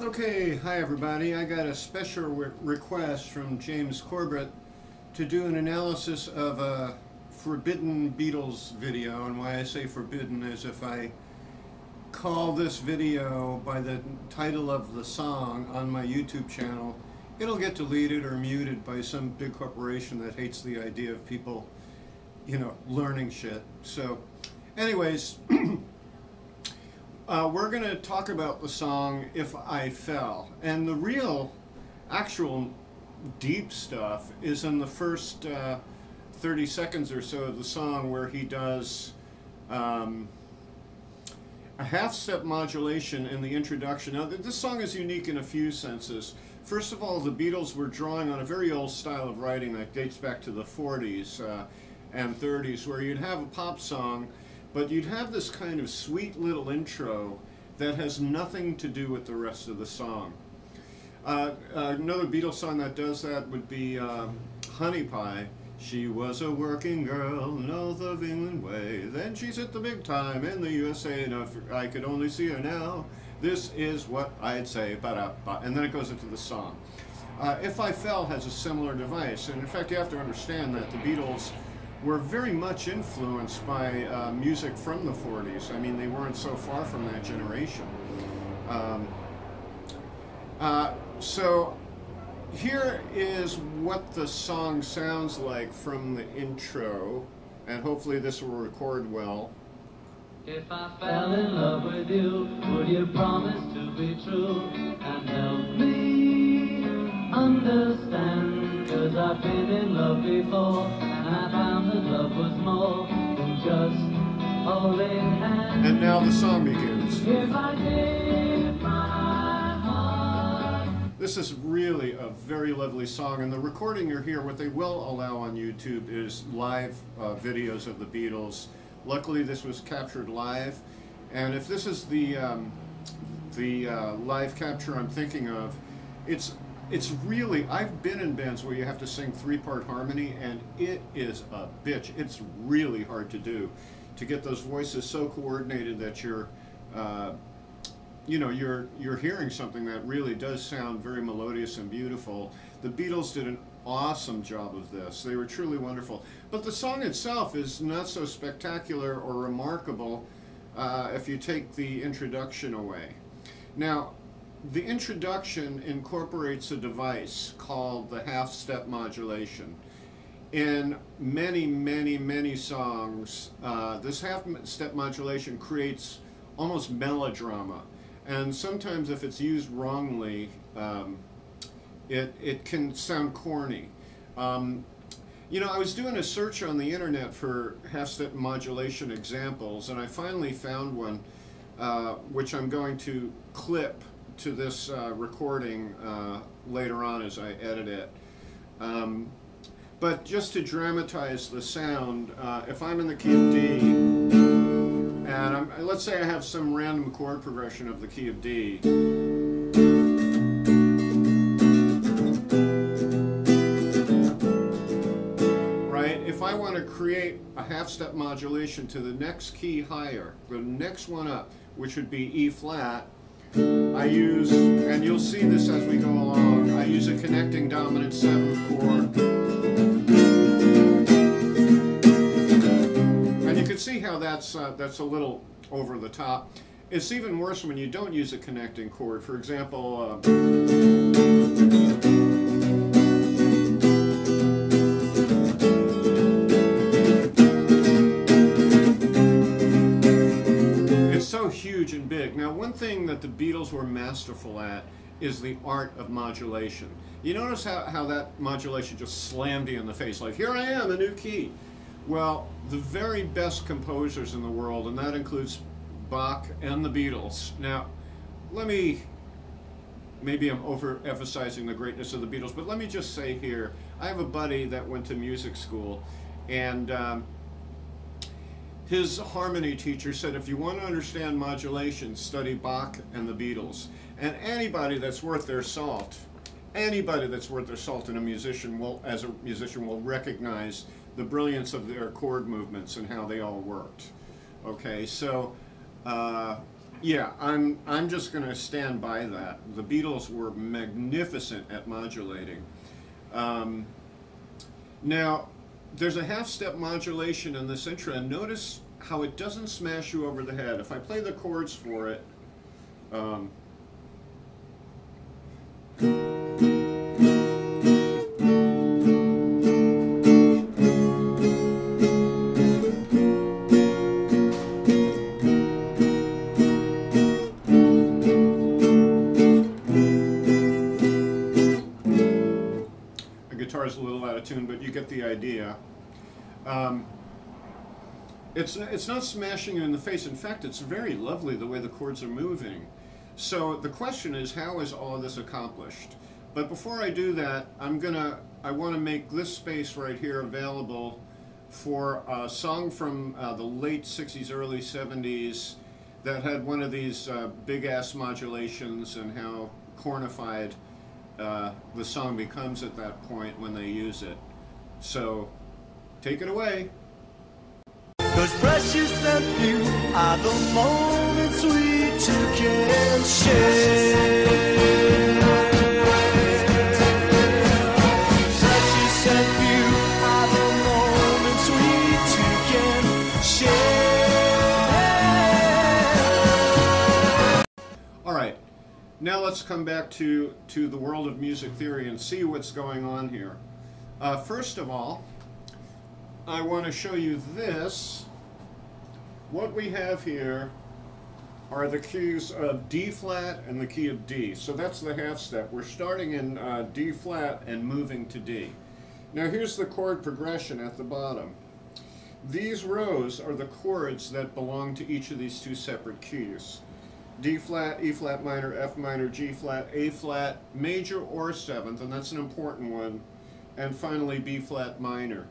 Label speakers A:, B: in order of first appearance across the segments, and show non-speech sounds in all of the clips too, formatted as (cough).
A: Okay, hi everybody. I got a special re request from James Corbett to do an analysis of a Forbidden Beatles video, and why I say forbidden is if I call this video by the title of the song on my YouTube channel, it'll get deleted or muted by some big corporation that hates the idea of people, you know, learning shit. So, anyways, (clears throat) uh, we're going to talk about the song If I Fell. And the real, actual deep stuff is in the first uh, 30 seconds or so of the song where he does um, a half-step modulation in the introduction. Now, this song is unique in a few senses. First of all, the Beatles were drawing on a very old style of writing that dates back to the 40s uh, and 30s, where you'd have a pop song but you'd have this kind of sweet little intro that has nothing to do with the rest of the song. Uh, uh, another Beatles song that does that would be um, Honey Pie. She was a working girl, north of England way. Then she's at the big time in the USA, and if I could only see her now, this is what I'd say. Ba-da-ba. And then it goes into the song. Uh, if I Fell has a similar device, and in fact, you have to understand that the Beatles were very much influenced by uh, music from the 40s. I mean, they weren't so far from that generation. Um, uh, so here is what the song sounds like from the intro, and hopefully this will record well.
B: If I fell in love with you, would you promise to be true and help me understand? Cause I've been in love before
A: And now the song begins. This is really a very lovely song, and the recording you hear, what they will allow on YouTube is live uh, videos of the Beatles. Luckily, this was captured live, and if this is the um, the uh, live capture I'm thinking of, it's it's really, I've been in bands where you have to sing three-part harmony, and it is a bitch. It's really hard to do, to get those voices so coordinated that you're, uh, you know, you're you're hearing something that really does sound very melodious and beautiful. The Beatles did an awesome job of this. They were truly wonderful. But the song itself is not so spectacular or remarkable uh, if you take the introduction away. Now, the introduction incorporates a device called the half-step modulation. In many, many, many songs, uh, this half-step modulation creates almost melodrama. And sometimes if it's used wrongly, um, it, it can sound corny. Um, you know, I was doing a search on the internet for half-step modulation examples, and I finally found one, uh, which I'm going to clip to this uh, recording uh, later on as I edit it. Um, but just to dramatize the sound, uh, if I'm in the key of D, and I'm, let's say I have some random chord progression of the key of D, right? If I want to create a half-step modulation to the next key higher, the next one up, which would be E flat, I use, and you'll see this as we go along, I use a connecting dominant 7th chord. And you can see how that's, uh, that's a little over the top. It's even worse when you don't use a connecting chord. For example, uh, that the Beatles were masterful at is the art of modulation. You notice how, how that modulation just slammed you in the face, like, here I am, a new key. Well, the very best composers in the world, and that includes Bach and the Beatles. Now, let me, maybe I'm overemphasizing the greatness of the Beatles, but let me just say here, I have a buddy that went to music school, and um, his harmony teacher said, if you want to understand modulation, study Bach and the Beatles. And anybody that's worth their salt, anybody that's worth their salt in a musician will, as a musician, will recognize the brilliance of their chord movements and how they all worked. Okay, so, uh, Yeah, I'm I'm just going to stand by that. The Beatles were magnificent at modulating. Um, now, there's a half step modulation in this intro, and notice how it doesn't smash you over the head. If I play the chords for it, um, idea. Um, it's it's not smashing you in the face. In fact, it's very lovely the way the chords are moving. So the question is, how is all this accomplished? But before I do that, I'm gonna I want to make this space right here available for a song from uh, the late '60s, early '70s that had one of these uh, big ass modulations and how cornified uh, the song becomes at that point when they use it. So take it away.
C: Cause precious and few are the moments we two can share. Precious and few are the moments we two can share.
A: All right, now let's come back to, to the world of music theory and see what's going on here. Uh, first of all, I want to show you this. What we have here are the keys of D flat and the key of D. So that's the half step. We're starting in uh, D flat and moving to D. Now here's the chord progression at the bottom. These rows are the chords that belong to each of these two separate keys. D flat, E flat minor, F minor, G flat, A flat, major or seventh, and that's an important one, and finally B flat minor.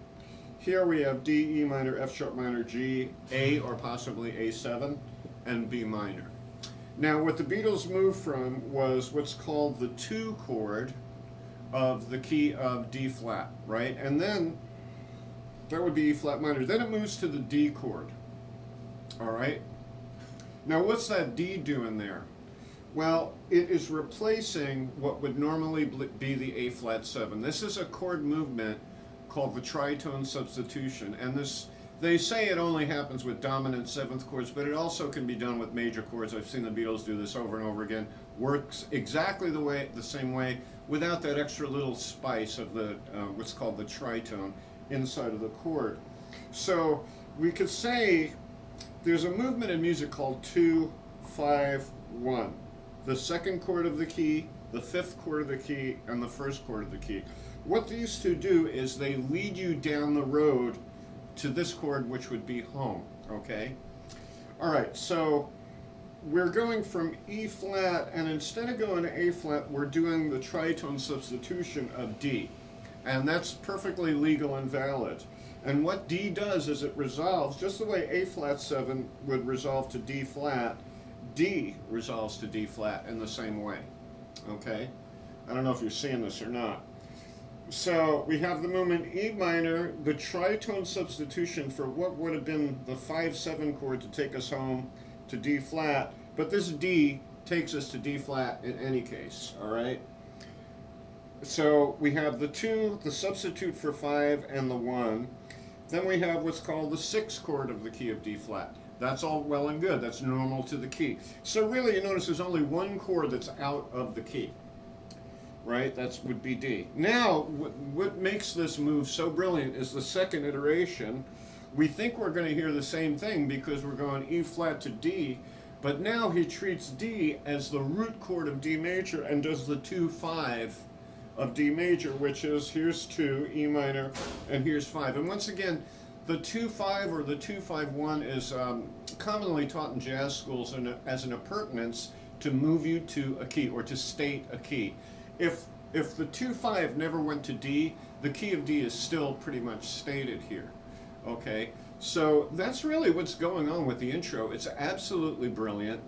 A: Here we have D, E minor, F sharp minor, G, A or possibly A7, and B minor. Now what the Beatles moved from was what's called the two chord of the key of D flat, right? And then that would be E flat minor. Then it moves to the D chord, all right? Now, what's that D doing there? Well, it is replacing what would normally be the A flat 7. This is a chord movement called the tritone substitution. And this, they say it only happens with dominant seventh chords, but it also can be done with major chords. I've seen the Beatles do this over and over again. Works exactly the way, the same way, without that extra little spice of the uh, what's called the tritone inside of the chord. So we could say there's a movement in music called 2 5 1. The second chord of the key, the fifth chord of the key, and the first chord of the key. What these two do is they lead you down the road to this chord, which would be home, okay? All right, so we're going from E flat, and instead of going to A flat, we're doing the tritone substitution of D. And that's perfectly legal and valid. And what D does is it resolves, just the way A flat 7 would resolve to D flat, D resolves to D flat in the same way. Okay? I don't know if you're seeing this or not. So we have the movement E minor, the tritone substitution for what would have been the 5 7 chord to take us home to D flat, but this D takes us to D flat in any case, all right? So we have the 2, the substitute for 5, and the 1. Then we have what's called the 6 chord of the key of D flat. That's all well and good. That's normal to the key. So really, you notice there's only one chord that's out of the key, right? That would be D. Now, what, what makes this move so brilliant is the second iteration. We think we're going to hear the same thing because we're going E flat to D, but now he treats D as the root chord of D major and does the 2-5 of D major, which is here's 2, E minor, and here's 5. And once again, the 2-5 or the 2-5-1 is um, commonly taught in jazz schools in a, as an appurtenance to move you to a key or to state a key. If, if the 2-5 never went to D, the key of D is still pretty much stated here. Okay, so that's really what's going on with the intro. It's absolutely brilliant.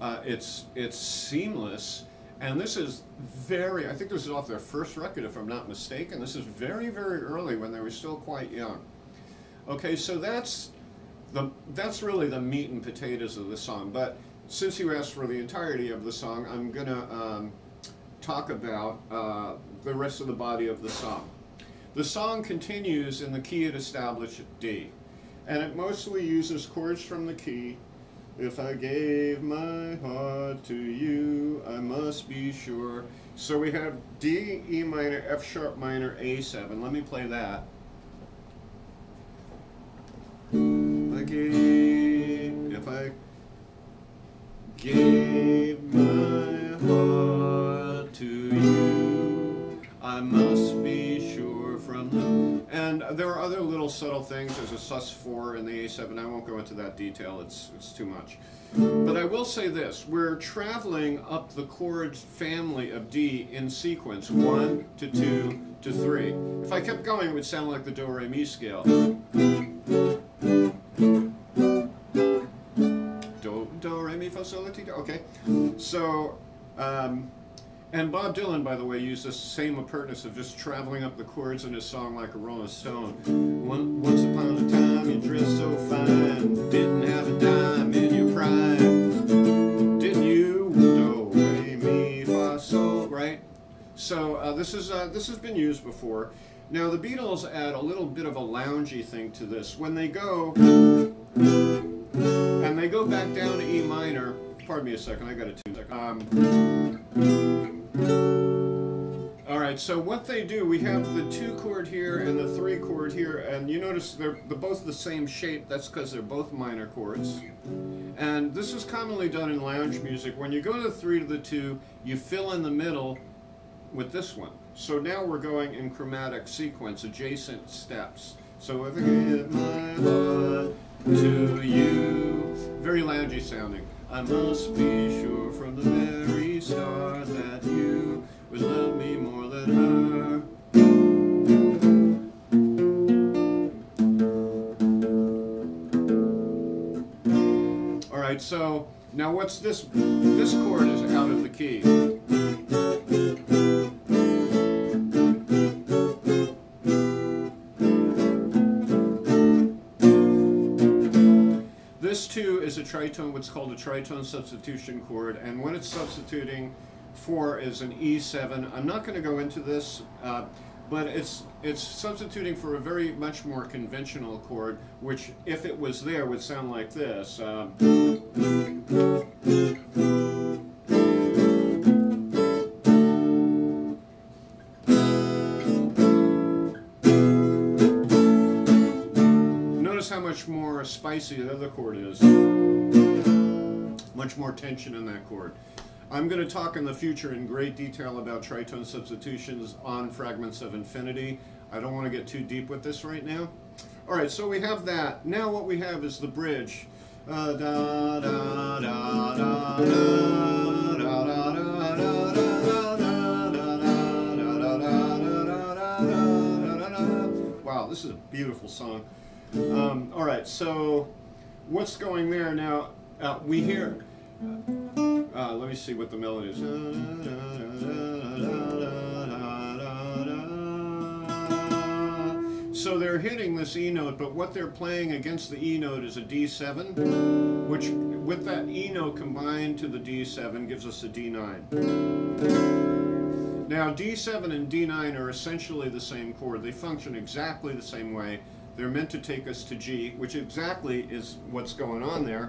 A: Uh, it's it's seamless, and this is very. I think this is off their first record, if I'm not mistaken. This is very very early when they were still quite young. Okay, so that's the that's really the meat and potatoes of the song. But since you asked for the entirety of the song, I'm going to um, talk about uh, the rest of the body of the song. The song continues in the key it established D, and it mostly uses chords from the key. If I gave my heart to you, I must be sure. So we have D, E minor, F sharp minor, A7. Let me play that. Gave, if I gave my heart to you, I must be sure from the. And there are other little subtle things. There's a sus4 in the A7. I won't go into that detail, it's, it's too much. But I will say this we're traveling up the chord family of D in sequence one to two to three. If I kept going, it would sound like the Do Re Mi scale. Mi, fa, sol, la, ti, do. Okay. So, um, and Bob Dylan, by the way, used the same apertness of just traveling up the chords in his song like a Rolling Stone. One, once upon a time, you dressed so fine, didn't have a dime in your prime. Didn't you? Do, fa, sol, right? So uh, this is uh, this has been used before. Now the Beatles add a little bit of a loungy thing to this. When they go and they go back down to E minor. Pardon me a second, I got to tune. Um, all right, so what they do, we have the two chord here and the three chord here, and you notice they're, they're both the same shape. That's because they're both minor chords. And this is commonly done in lounge music. When you go to the three to the two, you fill in the middle with this one. So now we're going in chromatic sequence, adjacent steps. So if I give my heart to you, very loungy sounding. I must be sure from the very start that you would love me more than her. All right, so now what's this? This chord is out of the key. A tritone, what's called a tritone substitution chord, and when it's substituting for is an E7. I'm not going to go into this, uh, but it's it's substituting for a very much more conventional chord, which if it was there would sound like this. Um, much more spicy the other chord is. Much more tension in that chord. I'm going to talk in the future in great detail about tritone substitutions on Fragments of Infinity. I don't want to get too deep with this right now. All right, so we have that. Now what we have is the bridge. Uh, da, da, da, wow, this is a beautiful song. Um, all right, so what's going there now? Uh, we hear. Uh, let me see what the melody is. So they're hitting this E note, but what they're playing against the E note is a D7, which with that E note combined to the D7 gives us a D9. Now D7 and D9 are essentially the same chord. They function exactly the same way. They're meant to take us to G, which exactly is what's going on there.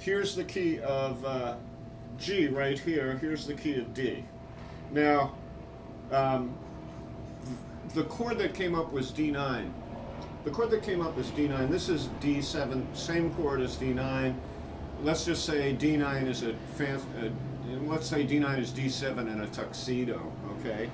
A: Here's the key of uh, G right here. Here's the key of D. Now, um, the chord that came up was D9. The chord that came up is D9. This is D7, same chord as D9. Let's just say D9 is a fan, uh, let's say D9 is D7 in a tuxedo, okay?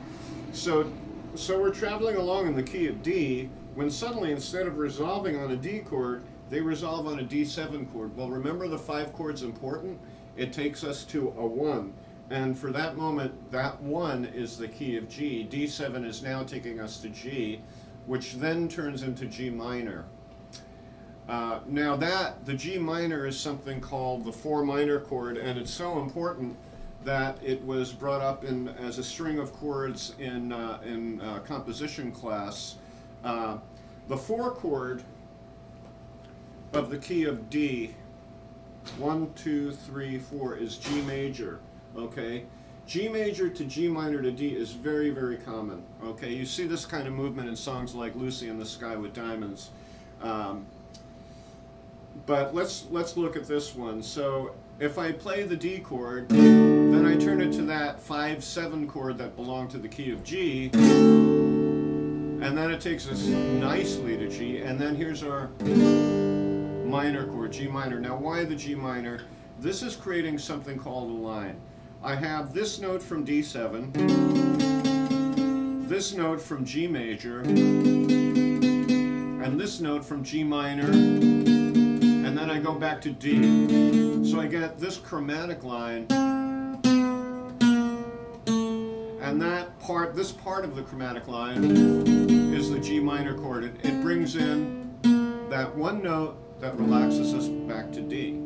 A: So, so we're traveling along in the key of D when suddenly instead of resolving on a D chord, they resolve on a D7 chord. Well, remember the five chords important? It takes us to a 1. And for that moment, that 1 is the key of G. D7 is now taking us to G, which then turns into G minor. Uh, now that, the G minor is something called the 4 minor chord, and it's so important that it was brought up in, as a string of chords in, uh, in uh, composition class. Uh, the 4 chord of the key of D one, two, three, four is G major, okay? G major to G minor to D is very, very common, okay? You see this kind of movement in songs like Lucy in the Sky with Diamonds. Um, but let's, let's look at this one. So if I play the D chord, then I turn it to that 5-7 chord that belonged to the key of G, and then it takes us nicely to G, and then here's our minor chord, G minor. Now why the G minor? This is creating something called a line. I have this note from D7, this note from G major, and this note from G minor, and then I go back to D. So I get this chromatic line, and that part, this part of the chromatic line minor chord. It, it brings in that one note that relaxes us back to D.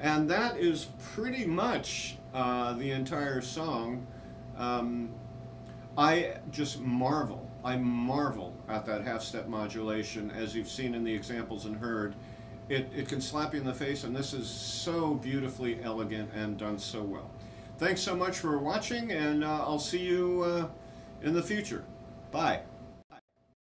A: And that is pretty much uh, the entire song. Um, I just marvel, I marvel at that half step modulation as you've seen in the examples and heard. It, it can slap you in the face, and this is so beautifully elegant and done so well. Thanks so much for watching, and uh, I'll see you uh, in the future. Bye.